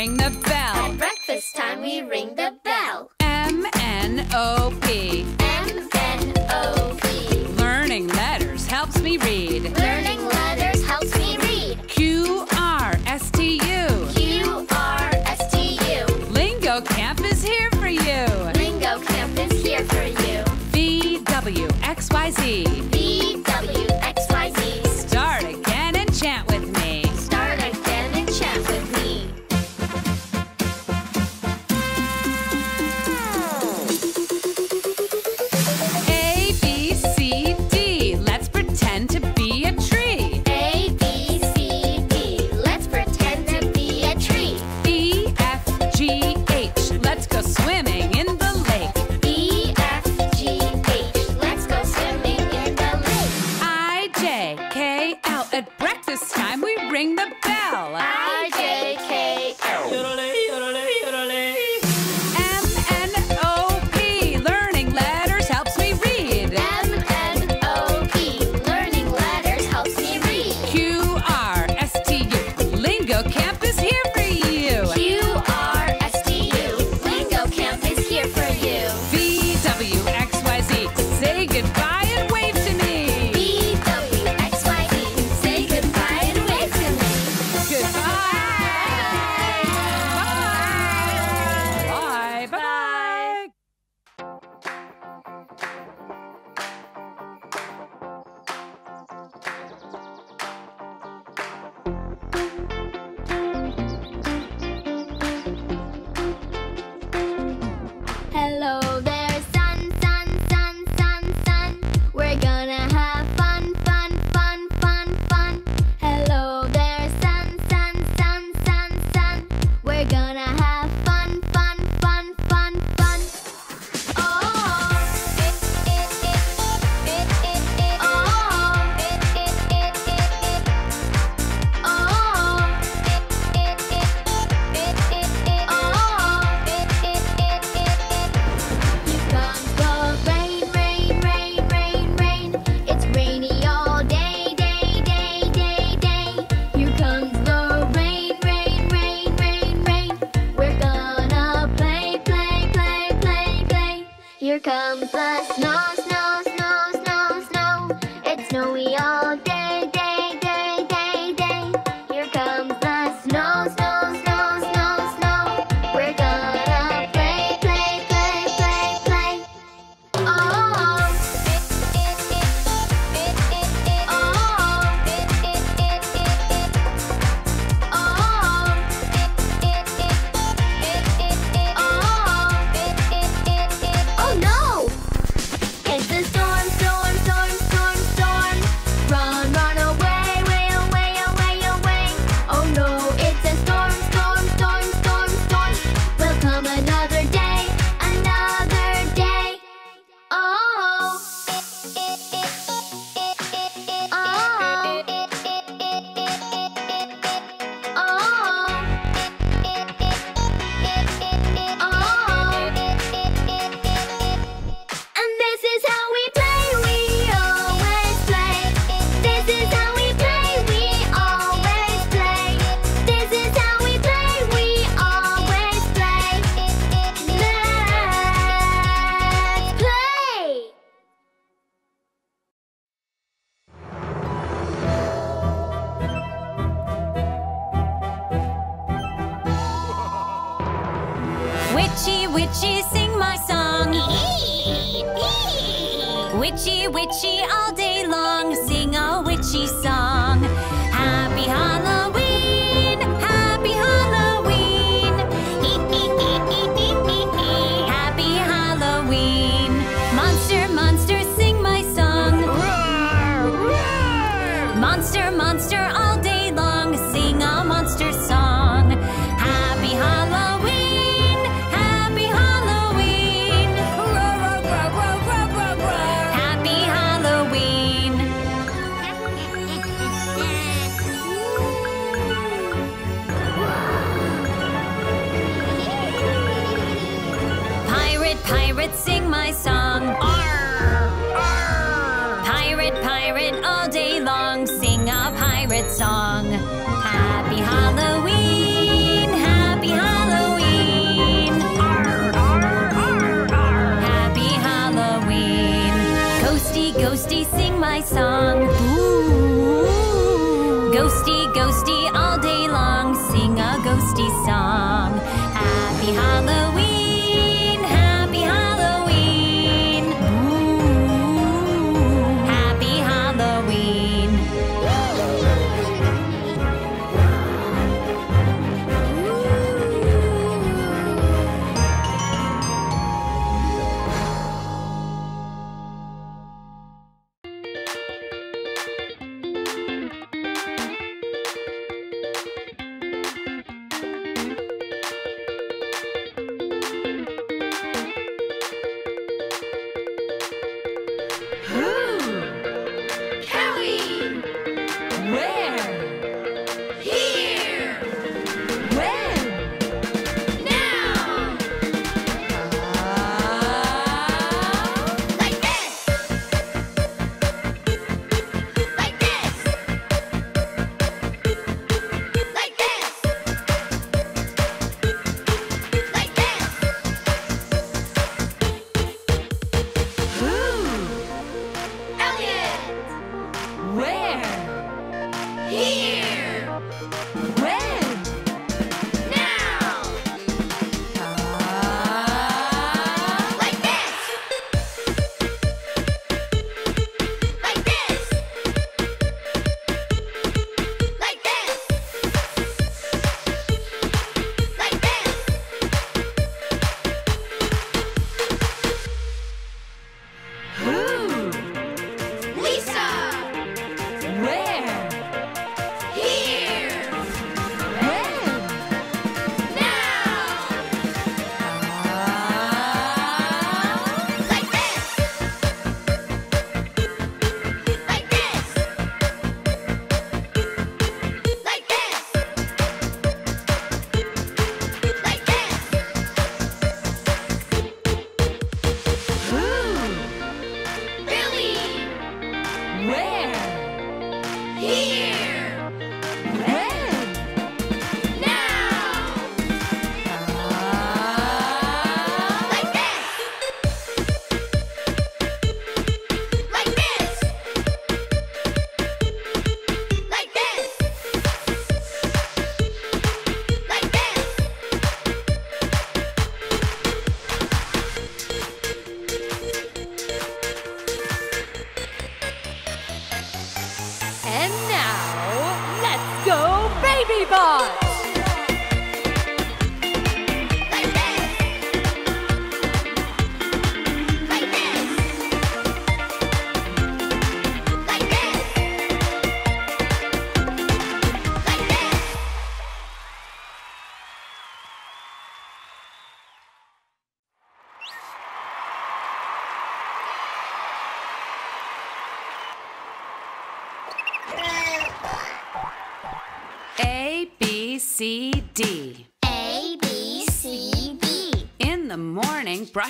ring the witchy, sing my song. witchy, witchy, all day long, sing a witchy song.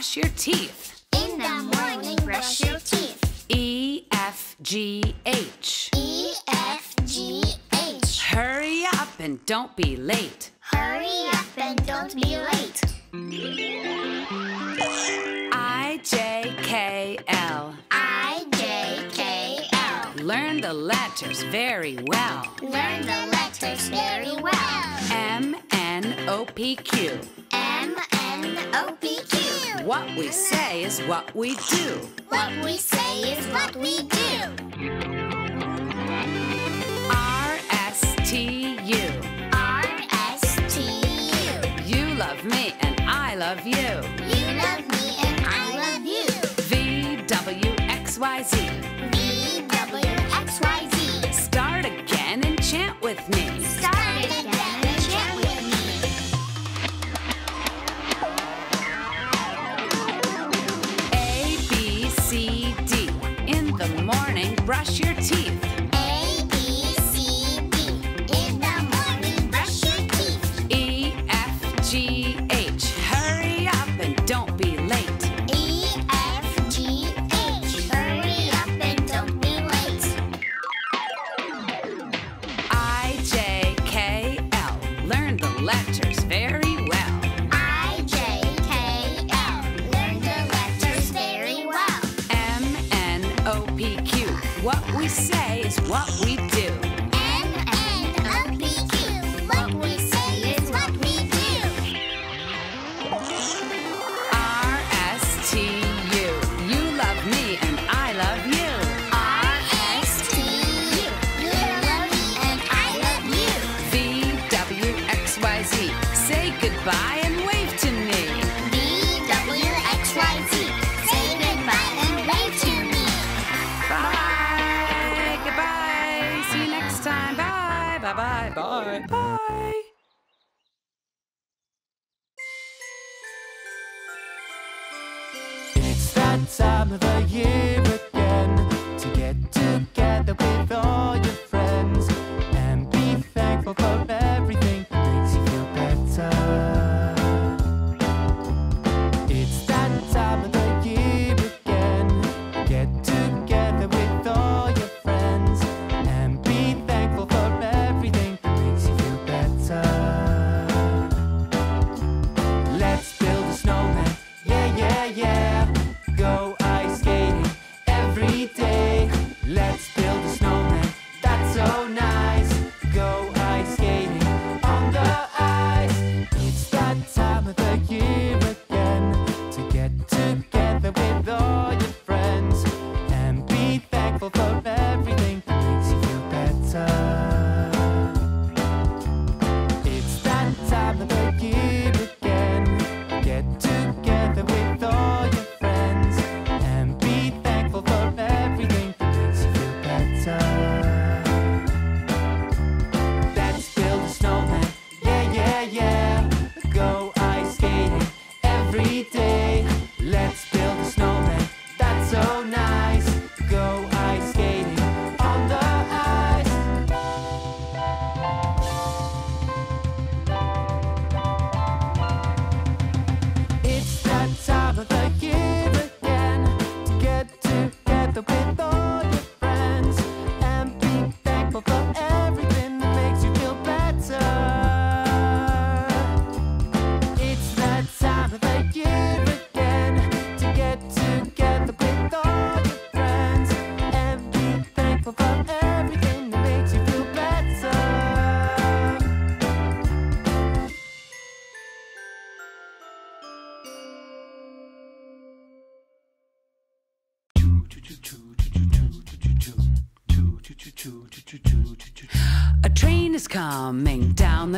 brush your teeth. In the morning, brush your teeth. E, F, G, H. E, F, G, H. Hurry up and don't be late. Hurry up and don't be late. I, J, K, L. I, J, K, L. Learn the letters very well. Learn the letters very well. M, M-N-O-P-Q. M-N-O-P-Q. What we say is what we do. What we say is what we do. R-S-T-U. R-S-T-U. You love me and I love you. You love me and I love you. V-W-X-Y-Z. Russia. for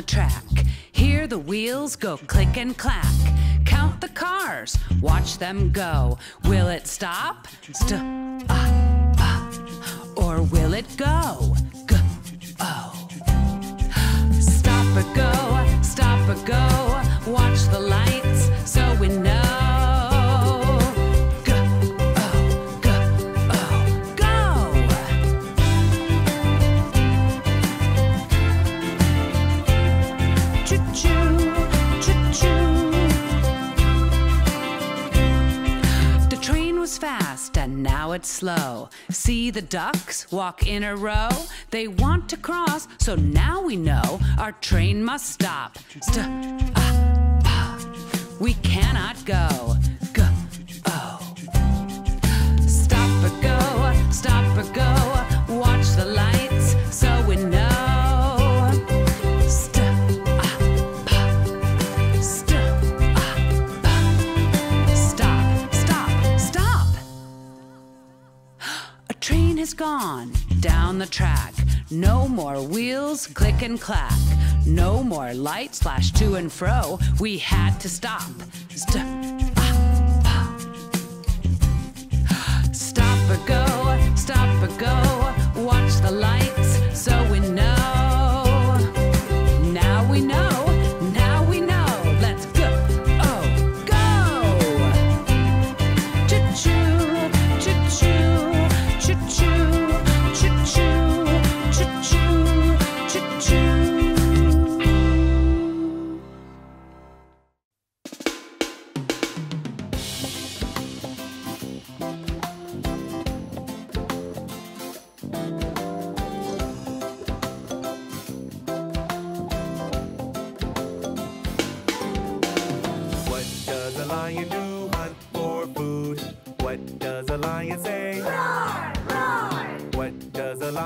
the track. Hear the wheels go click and clack. Count the cars, watch them go. Will it stop? St uh, uh. Or will it go? G oh. Stop or go, stop or go. Watch the lights so we know. Was fast and now it's slow. See the ducks walk in a row. They want to cross, so now we know our train must stop. St- ah, ah. We cannot go. Go. Oh. Stop or go. Stop or go. Has gone down the track. No more wheels click and clack. No more lights flash to and fro. We had to stop. St- ah, ah. Stop or go, stop or go. Watch the lights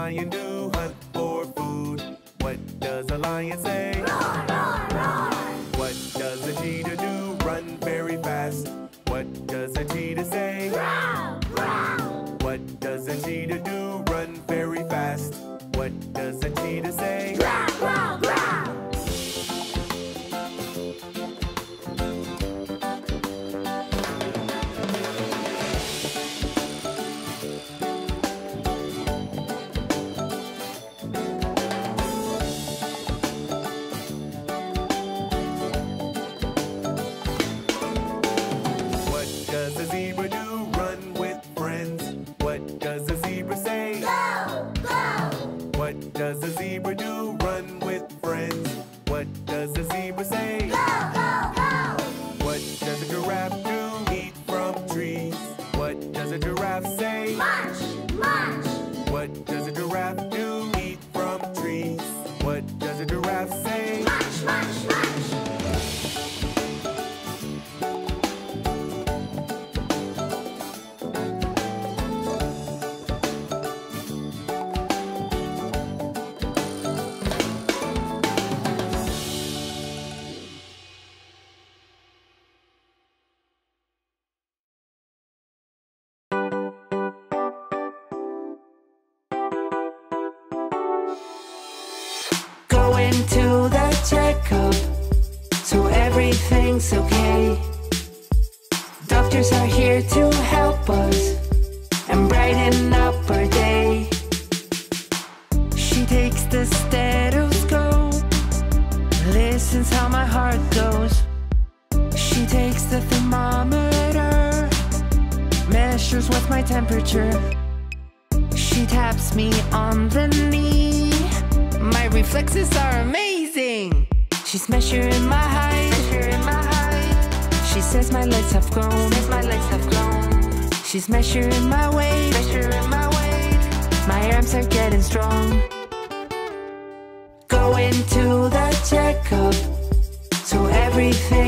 lion do? Hunt for food. What does a lion say? Roar.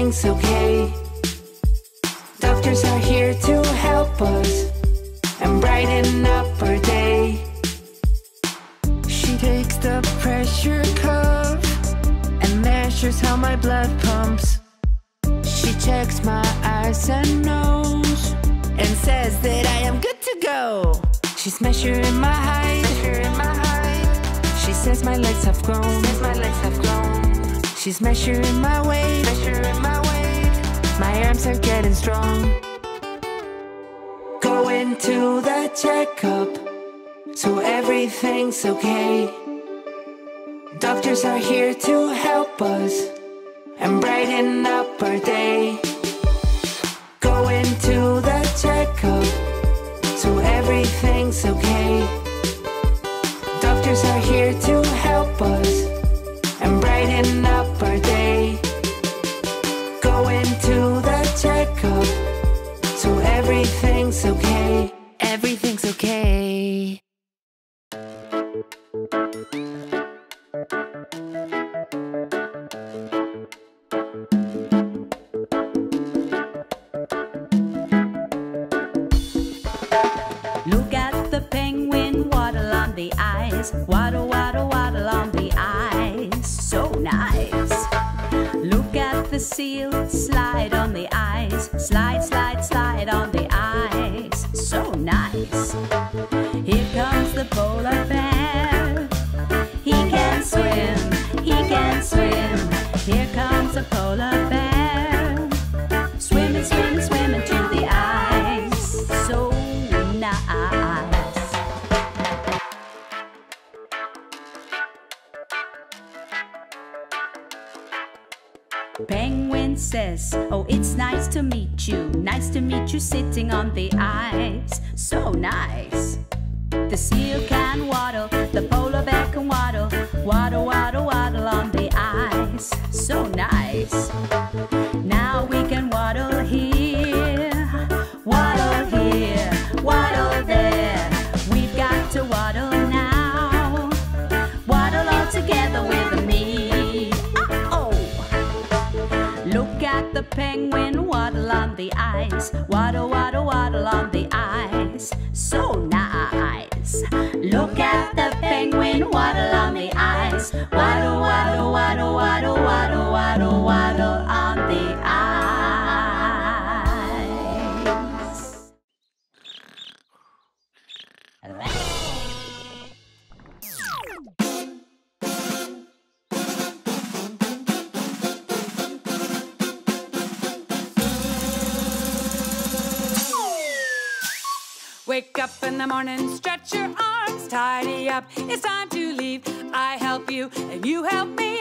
Everything's okay. Doctors are here to help us and brighten up our day. She takes the pressure cuff and measures how my blood pumps. She checks my eyes and nose and says that I am good to go. She's measuring my height. Measuring my height. She says my legs have grown. Says my legs have grown. She's measuring my weight. Measuring my weight. My arms are getting strong. Going to the checkup, so everything's okay. Doctors are here to help us and brighten up our day. Going to the checkup, so everything's okay. Doctors are here to help us the seal, slide on the ice, slide, slide, slide on the ice. So nice. Here comes the polar bear. He can swim, he can swim. Here comes the polar bear. Swimming, swimming, swimming. Penguin says, Oh, it's nice to meet you. Nice to meet you sitting on the ice. So nice. The seal can waddle, the polar bear can waddle. Waddle, waddle. eyes. Waddle, waddle, waddle on the ice. So nice. Look at the penguin waddle on the ice. Waddle, waddle, waddle, waddle, waddle, waddle, waddle. up. It's time to leave. I help you, and you help me.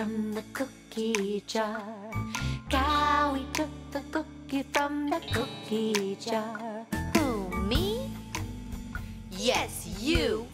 From the cookie jar. Cowy took the cookie from the cookie jar. Who, me? Yes, you.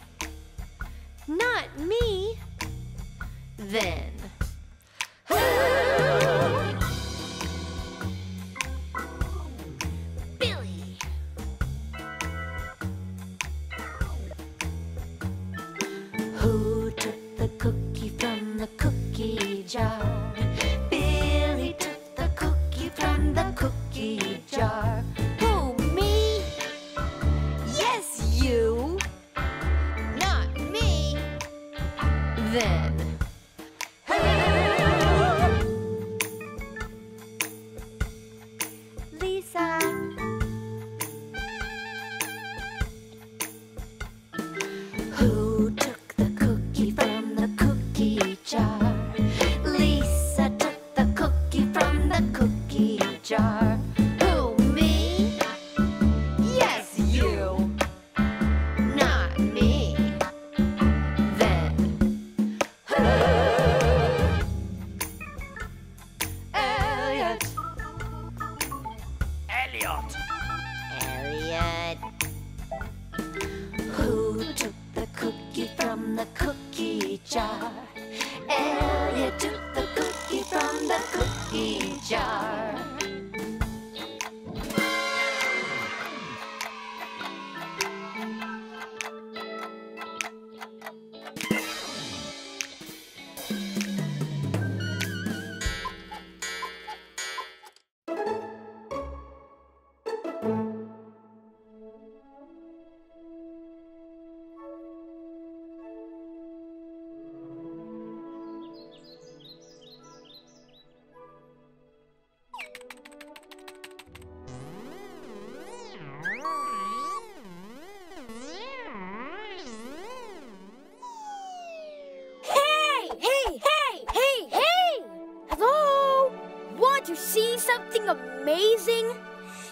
To see something amazing?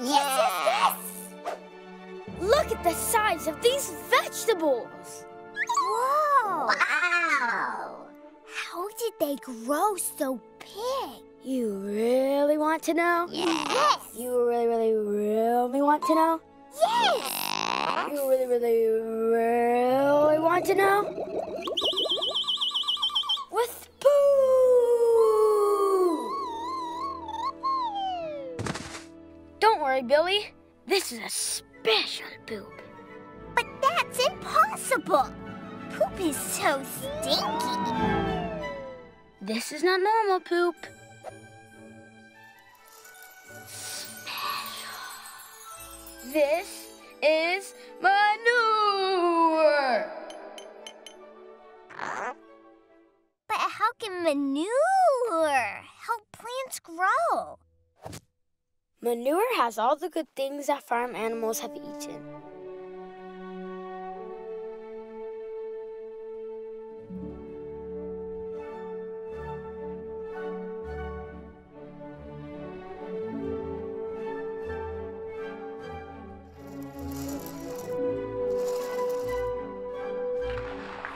Yes, yes, yes! Look at the size of these vegetables! Whoa! Wow! How did they grow so big? You really want to know? Yes! You really, really, really want to know? Yes! You really, really, really want to know? Don't worry, Billy. This is a special poop. But that's impossible. Poop is so stinky. This is not normal poop. This is manure. But how can manure help plants grow? Manure has all the good things that farm animals have eaten.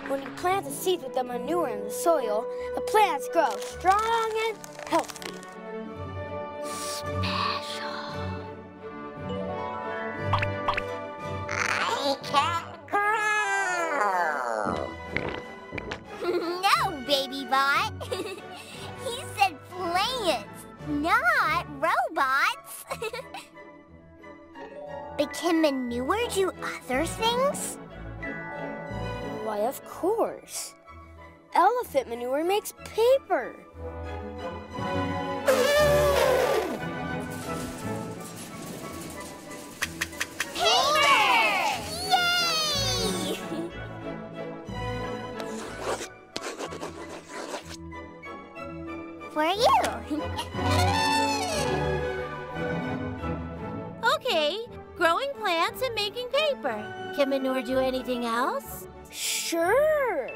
When you plant the seeds with the manure in the soil, the plants grow strong and healthy. but can manure do other things? Why, of course. Elephant manure makes paper. Paper! Yay! For you. growing plants and making paper. Can manure do anything else? Sure.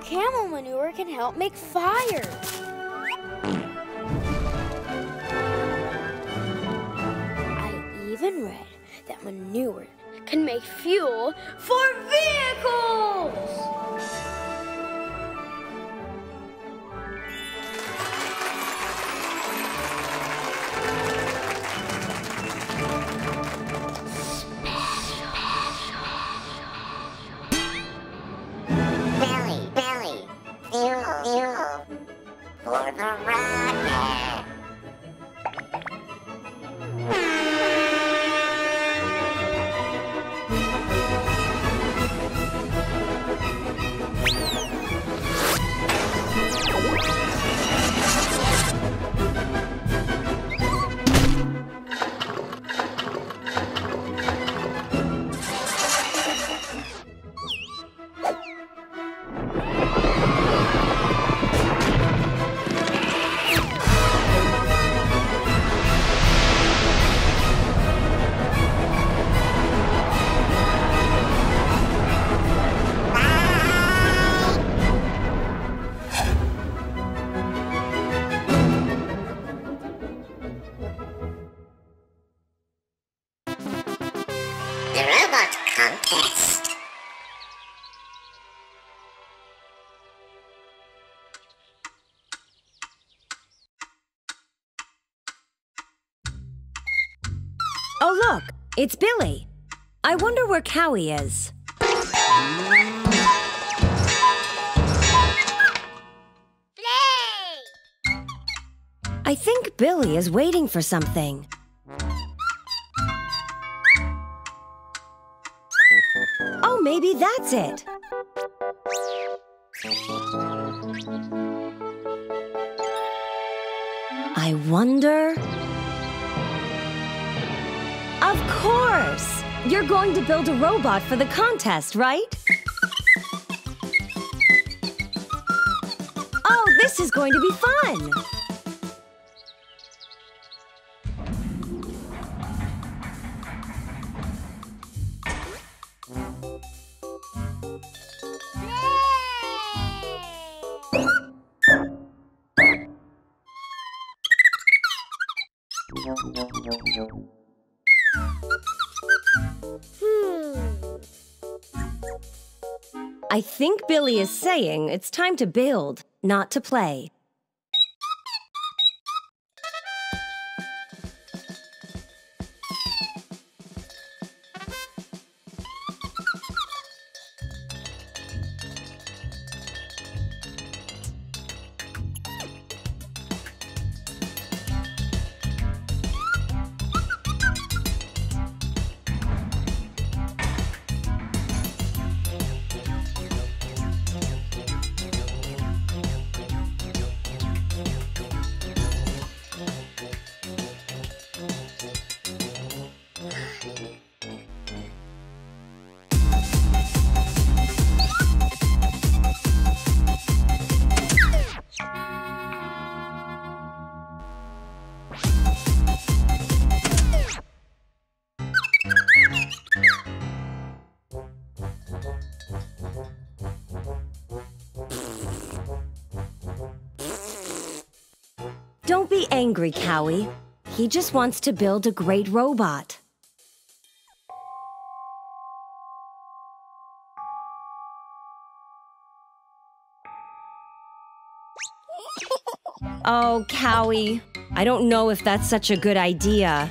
Camel manure can help make fire. I even read that manure can make fuel for vehicles. for the ride. Oh, look, it's Billy. I wonder where Cowy is. Play! I think Billy is waiting for something. Maybe that's it. I wonder. Of course! You're going to build a robot for the contest, right? Oh, this is going to be fun! Think Billy is saying it's time to build, not to play. Angry, Cowy. He just wants to build a great robot. Oh, Cowy. I don't know if that's such a good idea.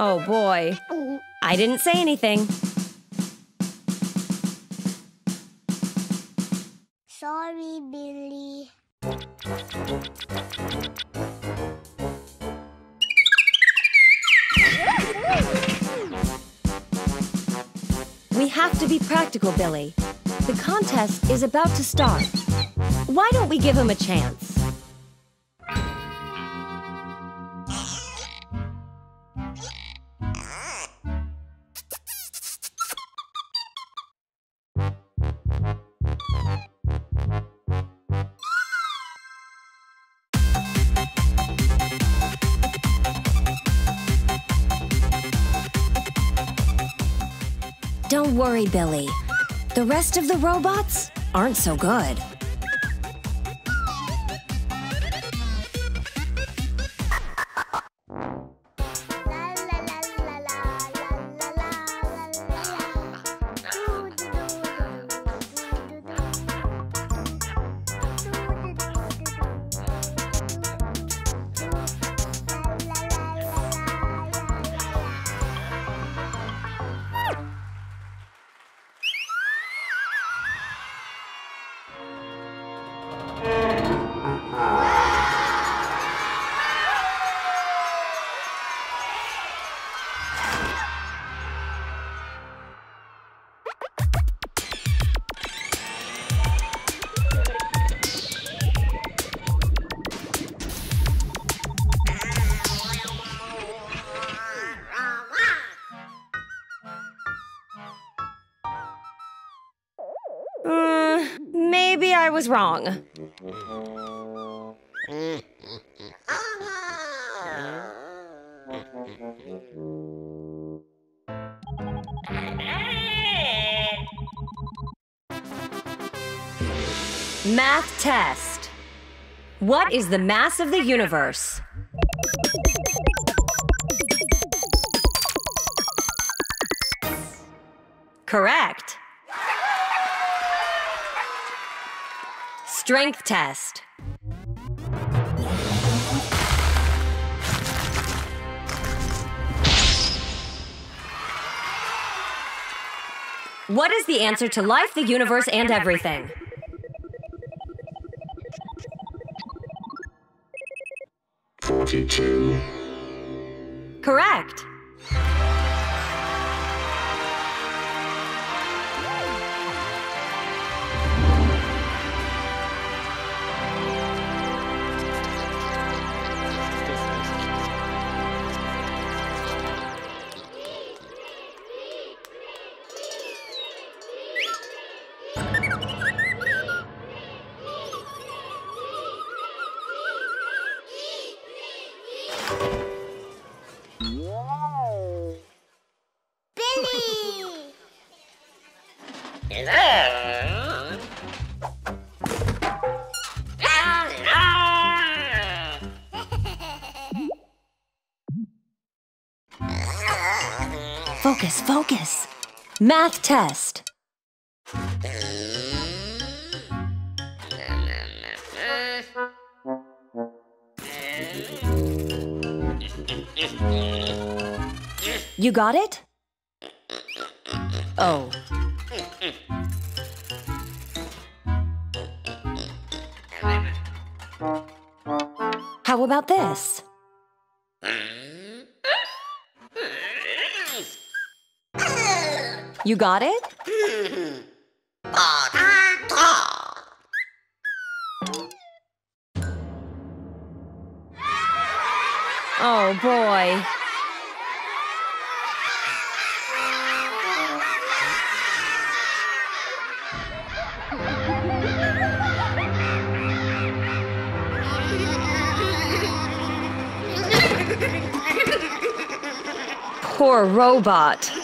Oh boy. I didn't say anything. Sorry, Billy. We have to be practical, Billy. The contest is about to start. Why don't we give him a chance? Worry, Billy. The rest of the robots aren't so good. Was wrong. Math test. What is the mass of the universe? Correct. Strength test. What is the answer to life, the universe, and everything? Forty-two. Correct. Focus, focus. Math test. You got it? Oh. How about this? You got it? Oh boy. Poor robot.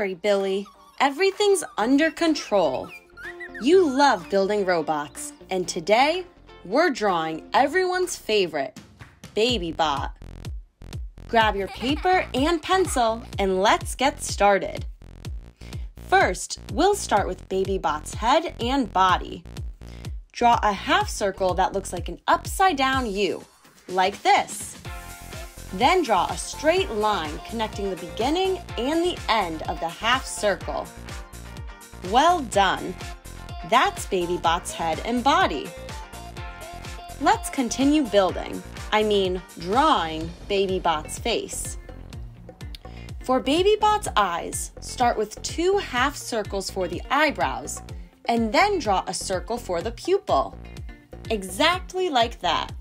Worry, Billy. Everything's under control. You love building robots, and today we're drawing everyone's favorite, Baby Bot. Grab your paper and pencil and let's get started. First, we'll start with Baby Bot's head and body. Draw a half circle that looks like an upside down U, like this. Then draw a straight line connecting the beginning and the end of the half circle. Well done! That's Baby Bot's head and body. Let's continue building, I mean drawing Baby Bot's face. For Baby Bot's eyes, start with two half circles for the eyebrows and then draw a circle for the pupil. Exactly like that.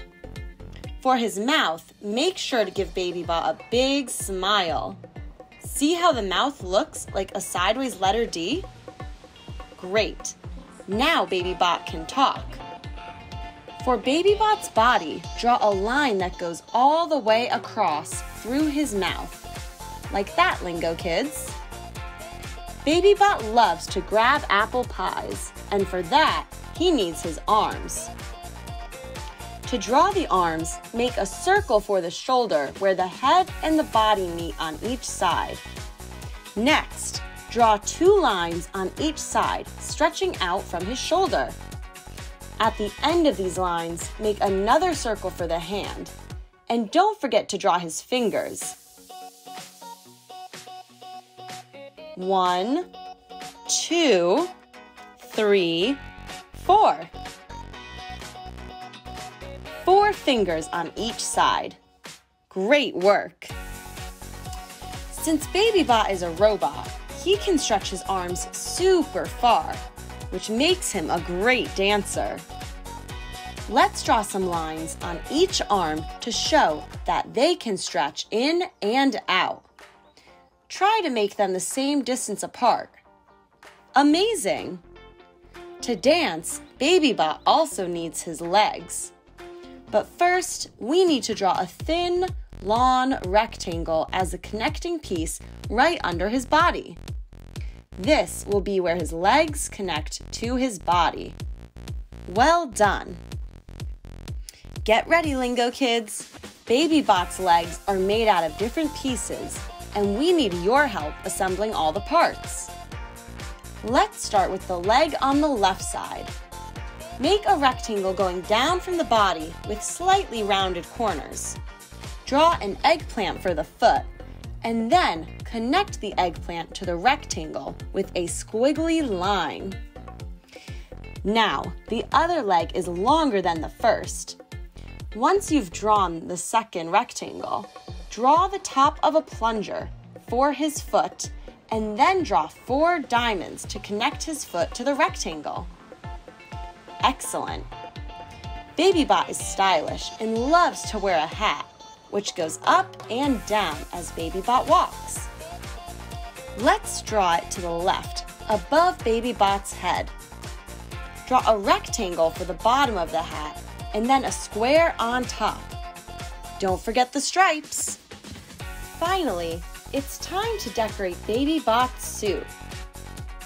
For his mouth, make sure to give Baby Bot a big smile. See how the mouth looks like a sideways letter D? Great. Now Baby Bot can talk. For Baby Bot's body, draw a line that goes all the way across through his mouth. Like that, Lingo Kids. Baby Bot loves to grab apple pies, and for that, he needs his arms. To draw the arms, make a circle for the shoulder where the head and the body meet on each side. Next, draw two lines on each side, stretching out from his shoulder. At the end of these lines, make another circle for the hand. And don't forget to draw his fingers. One, two, three, four. Four fingers on each side. Great work! Since BabyBot is a robot, he can stretch his arms super far, which makes him a great dancer. Let's draw some lines on each arm to show that they can stretch in and out. Try to make them the same distance apart. Amazing! To dance, BabyBot also needs his legs. But first, we need to draw a thin, long rectangle as a connecting piece right under his body. This will be where his legs connect to his body. Well done! Get ready, Lingo Kids! Baby Bot's legs are made out of different pieces, and we need your help assembling all the parts. Let's start with the leg on the left side. Make a rectangle going down from the body with slightly rounded corners. Draw an eggplant for the foot, and then connect the eggplant to the rectangle with a squiggly line. Now, the other leg is longer than the first. Once you've drawn the second rectangle, draw the top of a plunger for his foot and then draw four diamonds to connect his foot to the rectangle. Excellent. BabyBot is stylish and loves to wear a hat, which goes up and down as BabyBot walks. Let's draw it to the left, above BabyBot's head. Draw a rectangle for the bottom of the hat and then a square on top. Don't forget the stripes. Finally, it's time to decorate BabyBot's suit.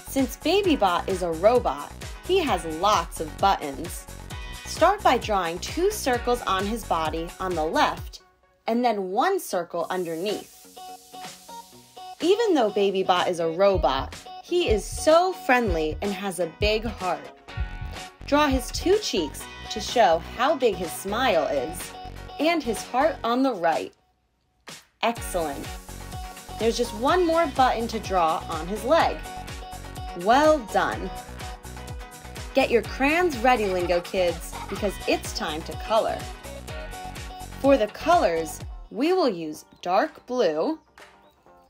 Since BabyBot is a robot, he has lots of buttons. Start by drawing two circles on his body on the left and then one circle underneath. Even though Baby Bot is a robot, he is so friendly and has a big heart. Draw his two cheeks to show how big his smile is and his heart on the right. Excellent. There's just one more button to draw on his leg. Well done. Get your crayons ready, Lingo Kids, because it's time to color. For the colors, we will use dark blue,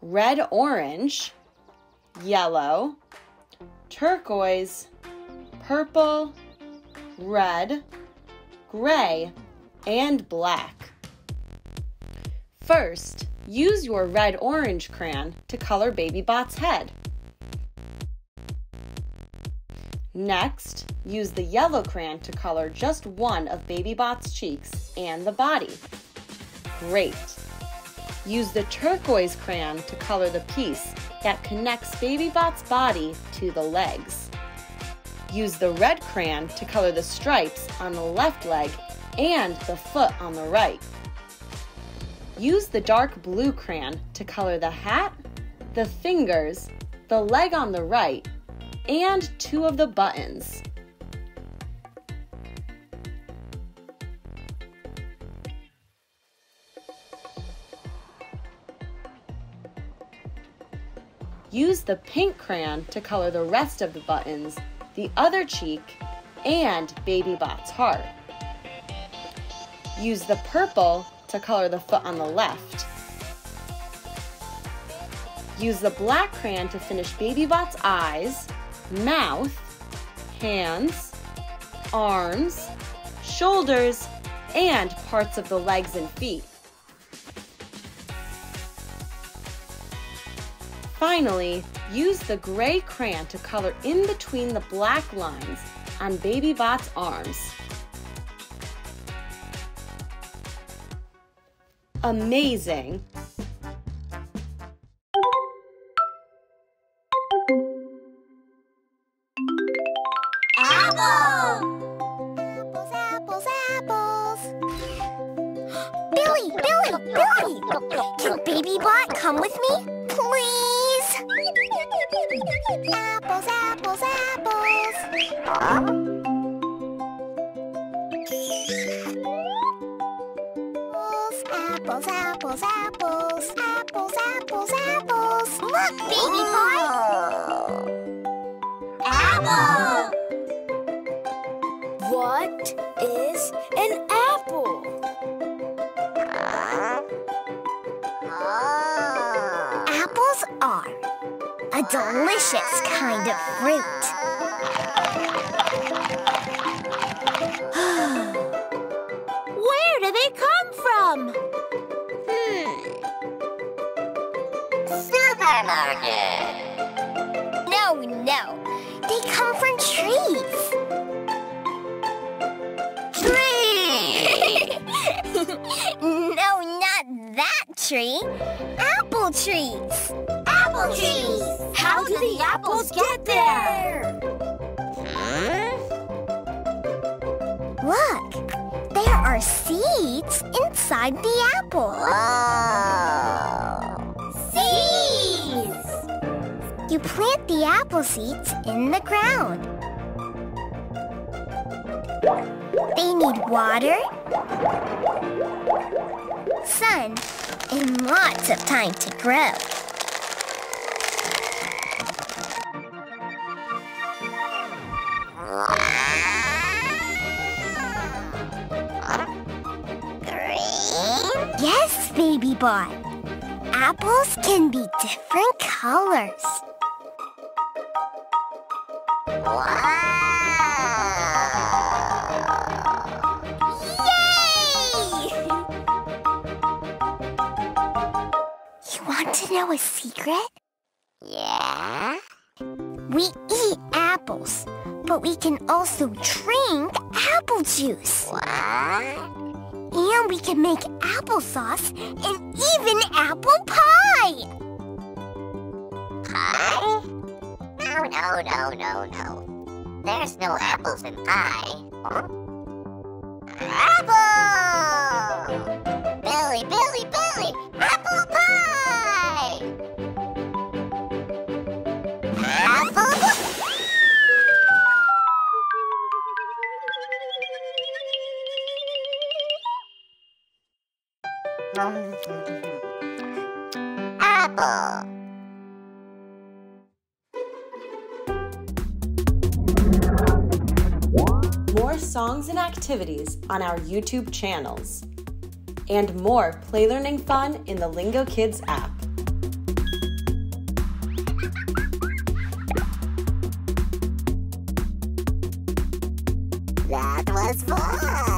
red orange, yellow, turquoise, purple, red, gray, and black. First, use your red orange crayon to color Baby Bot's head. Next, use the yellow crayon to color just one of Baby Bot's cheeks and the body. Great! Use the turquoise crayon to color the piece that connects Baby Bot's body to the legs. Use the red crayon to color the stripes on the left leg and the foot on the right. Use the dark blue crayon to color the hat, the fingers, the leg on the right, and two of the buttons. Use the pink crayon to color the rest of the buttons, the other cheek, and Baby Bot's heart. Use the purple to color the foot on the left. Use the black crayon to finish Baby Bot's eyes, mouth, hands, arms, shoulders, and parts of the legs and feet. Finally, use the gray crayon to color in between the black lines on Baby Bot's arms. Amazing! Come with me? Please? Apples, apples, apples. Apples, apples, apples. Apples, apples, apples. Look, Baby Bot! Delicious kind of fruit. Where do they come from? Hmm. Supermarket. Inside the apple. Oh. Seeds! You plant the apple seeds in the ground. They need water, sun, and lots of time to grow. Baby boy. Apples can be different colors. Yay! You want to know a secret? Yeah? We eat apples, but we can also drink apple juice. What? And we can make applesauce and even apple pie. Pie? No, no, no, no, no. There's no apples in pie. Apple! More songs and activities on our YouTube channels. And more play learning fun in the Lingokids app. That was fun.